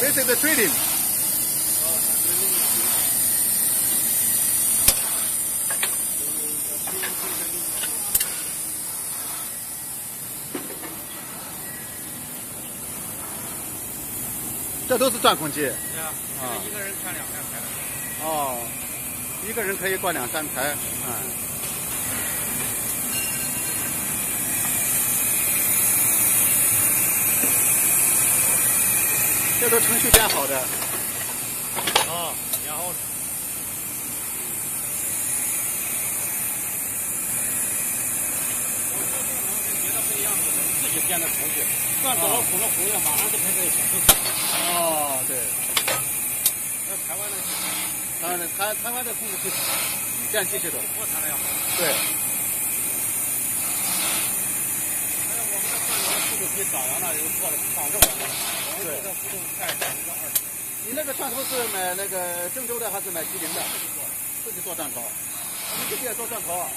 this is the trading. 这都是钻孔机。对啊，啊，一个人看两三台。哦，一个人可以挂两三台，嗯。这都程序编好的。啊，然后。自己编的程序，钻到了孔的孔页，马上就开始显示。哦，对。那台湾的，啊，台台湾的控制系统，电机系统。国产的呀。对。还有我们的钻头速度比张扬那有做的仿着我的。对，这速度快百分之二。你那个钻头是买那个郑州的还是买吉林的？自己做，自己做蛋糕。我们自己也做蛋糕。